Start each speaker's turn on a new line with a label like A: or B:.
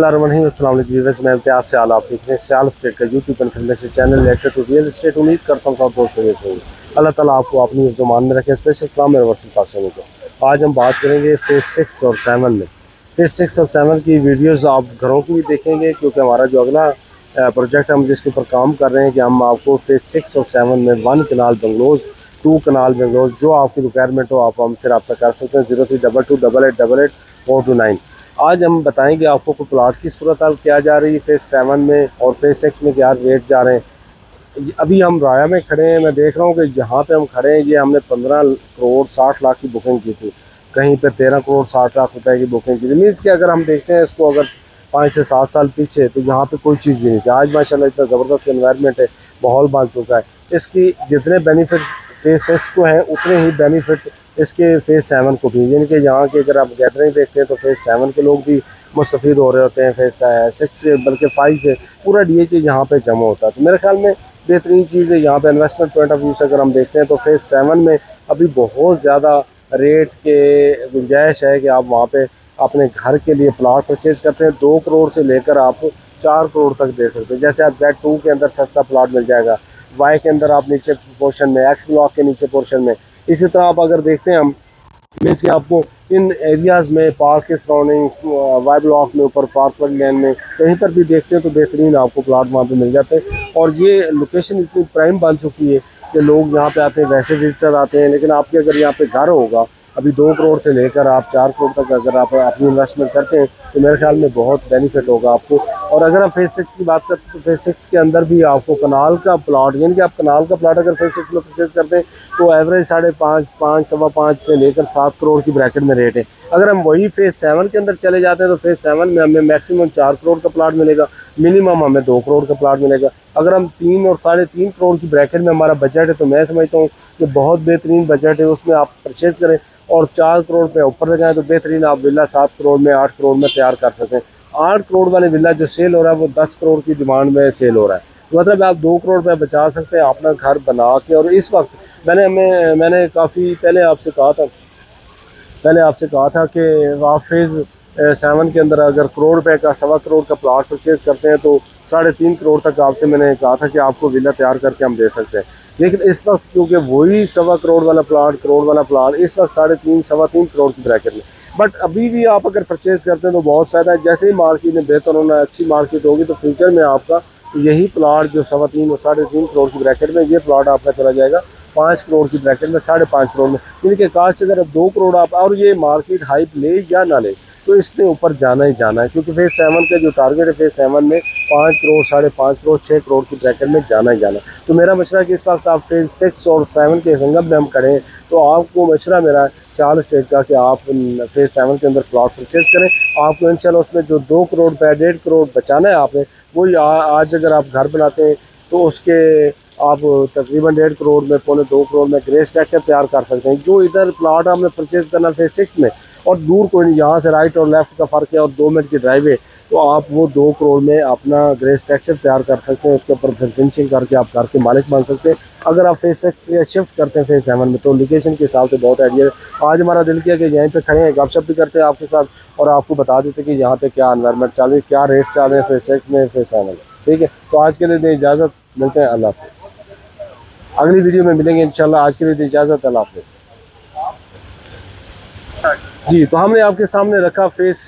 A: मैं इम्तियाज़ से आला आप सियाल स्टेट का YouTube information channel related to real estate उम्मीद करता हूँ से अल्लाह ताला आपको अपनी जुमान में रखे स्पेशल सलाम पाकिस्तानी को आज हम बात करेंगे फ़ेज़ सिक्स और सेवन में। फ़ेज़ सिक्स और सेवन की वीडियोज़ आप घरों की भी देखेंगे, क्योंकि हमारा जो अगला प्रोजेक्ट हम जिसके ऊपर काम कर रहे हैं कि हम आपको फ़ेज़ सिक्स और सेवन में one kanal bungalows two kanal bungalows जो आपकी रिक्वायरमेंट हो, आप हमसे रब्ता कर सकते हैं। Zero three double two double eight double eight four two nine आज हम बताएँगे आपको कोई प्लाट की सूरत हाल क्या जा रही है फ़ेज़ सेवन में और फ़ेज़ सिक्स में क्या रेट जा रहे हैं। अभी हम राया में खड़े हैं, मैं देख रहा हूँ कि जहाँ पे हम खड़े हैं, ये हमने पंद्रह करोड़ साठ लाख की बुकिंग की थी। कहीं पे तेरह करोड़ साठ लाख रुपए की बुकिंग की थी। मीन्स कि अगर हम देखते हैं इसको अगर पाँच से सात साल पीछे तो यहाँ पे कोई चीज़ भी नहीं थी। आज माशाल्लाह इतना ज़बरदस्त इन्वायरमेंट है, माहौल बन चुका है। इसकी जितने बेनिफिट फ़ेज़ सिक्स को हैं, उतने ही बेनिफिट इसके फ़ेज़ सेवन को भी। यानी कि यहाँ की अगर आप गैदरिंग देखते हैं तो फ़ेज़ सेवन के लोग भी मुस्तफ़ हो रहे होते हैं फ़ेज़ सिक्स से, बल्कि फाइव से। पूरा डी एच यहाँ पर जमा होता है। तो मेरे ख्याल में बेहतरीन चीज़ है। यहाँ पर इन्वेस्टमेंट पॉइंट ऑफ़ व्यू से अगर हम देखते हैं तो फ़ेज़ सेवन में अभी बहुत ज़्यादा रेट के गुंजाइश है कि आप वहाँ पर अपने घर के लिए प्लाट परचेज़ करते हैं। दो करोड़ से लेकर आप चार करोड़ तक दे सकते हैं। जैसे आप जेड टू के अंदर सस्ता प्लाट मिल जाएगा। वाई के अंदर आप नीचे पोर्शन में एक्स ब्लॉक के नीचे पोर्शन में। इसी तरह आप अगर देखते हैं, हम मीन्स कि आपको इन एरियाज़ में पार्क के सराउंडिंग वाई ब्लॉक में, ऊपर पार्क वर्ग लैन में, कहीं पर भी देखते हैं तो बेहतरीन आपको प्लाट वहाँ पर मिल जाते हैं। और ये लोकेशन इतनी प्राइम बन चुकी है कि लोग यहाँ पे आते हैं, वैसे विजिटर आते हैं, लेकिन आपके अगर यहाँ पे घर होगा अभी दो करोड़ से लेकर आप चार करोड़ तक अगर आप अपनी इन्वेस्टमेंट करते हैं तो मेरे ख्याल में बहुत बेनिफिट होगा आपको। और अगर आप फ़ेज़ सिक्स की बात करते हैं तो फ़ेज़ सिक्स के अंदर भी आपको कनाल का प्लाट यानी कि आप कनाल का प्लाट अगर फ़ेज़ सिक्स में परचेज करते हैं तो एवरेज साढ़े पाँच पाँच, सवा पाँच से लेकर सात करोड़ की ब्रैकेट में रेट है। अगर हम वही फ़ेज़ सेवन के अंदर चले जाते हैं तो फ़ेज़ सेवन में हमें मैक्सिमम चार करोड़ का प्लाट मिलेगा। मिनिमम हमें दो करोड़ का प्लाट मिलेगा। अगर हम तीन और साढ़े तीन करोड़ की ब्रैकेट में हमारा बजट है तो मैं समझता हूँ कि बहुत बेहतरीन बजट है, उसमें आप परचेज़ करें। और चार करोड़ पे ऊपर लगाएँ तो बेहतरीन आप विला सात करोड़ में, आठ करोड़ में तैयार कर सकें आठ करोड़ वाले विला जो सेल हो रहा है, वो दस करोड़ की डिमांड में सेल हो रहा है। तो मतलब आप दो करोड़ रुपये बचा सकते हैं अपना घर बना के। और इस वक्त मैंने हमें मैंने काफ़ी पहले आपसे कहा था, पहले आपसे कहा था कि आप फ़ेज़ सेवन के अंदर अगर करोड़ रुपए का, सवा करोड़ का प्लाट परचेज़ करते हैं तो साढ़े तीन करोड़ तक आपसे मैंने कहा था कि आपको विला तैयार करके हम दे सकते हैं। लेकिन इस वक्त क्योंकि वही सवा करोड़ वाला प्लाट, करोड़ वाला प्लाट, इस वक्त साढ़े तीन, सवा तीन करोड़ की ब्रैकेट में। बट अभी भी आप अगर परचेज़ करते हैं तो बहुत फ़ायदा है। जैसे ही मार्केट में बेहतर होना, अच्छी मार्केट होगी तो फ्यूचर में आपका यही प्लाट जो सवा तीन और साढ़े तीन करोड़ की ब्रैकेट में, ये प्लाट आपका चला जाएगा पाँच करोड़ की ब्रैकेट में, साढ़े पाँच करोड़ में। इनके कास्ट अगर दो करोड़ आप, और ये मार्केट हाइप ले या ना ले तो इसने ऊपर जाना ही जाना है, क्योंकि फ़ेज़ सेवन का जो टारगेट है फ़ेज़ सेवन में पाँच करोड़ साढ़े पाँच करोड़ छः करोड़ की ब्रैकेट में जाना ही जाना तो मेरा मशरा कि इस वक्त आप फ़ेज़ सिक्स और सेवन के संगम में हम हैं तो आपको मशरा मेरा सियाल स्टेट का कि आप फ़ेज़ सेवन के अंदर प्लॉट परचेज करें। आपको इन उसमें जो दो करोड़ रुपये डेढ़ करोड़ बचाना है आपने, वही आज अगर आप घर बनाते हैं तो उसके आप तकरीबन डेढ़ करोड़ में, पौने दो करोड़ में ग्रे स्ट्रक्चर तैयार कर सकते हैं। जो इधर प्लाट आपने परचेज करना फ़ेज़ सिक्स में, और दूर कोई नहीं, यहाँ से राइट और लेफ़्ट का फ़र्क है, और दो मिनट की ड्राइव है तो आप वो दो करोड़ में अपना ग्रे स्ट्रक्चर तैयार कर सकते हैं, उसके ऊपर फिनिशिंग करके आप घर के मालिक बन सकते हैं। अगर आप फेस सिक्स या शिफ्ट करते हैं फेस सेवन में तो लोकेशन के हिसाब से बहुत आइडिया है। आज हमारा दिल किया कि यहीं पे खड़े हैं, गपशप भी करते हैं आपके साथ, और आपको बता देते कि यहाँ पे क्या इन्वायरमेंट चल रही है, क्या रेट्स चल रहे हैं फेस सिक्स में फेस सेवन में। ठीक है? तो आज के लिए दें इजाज़त, मिलते हैं, अल्लाह हाफ़ अगली वीडियो में मिलेंगे, इंशाल्लाह, आज के लिए इजाज़त, अल्लाह हाफ़ जी तो हमने आपके सामने रखा फेस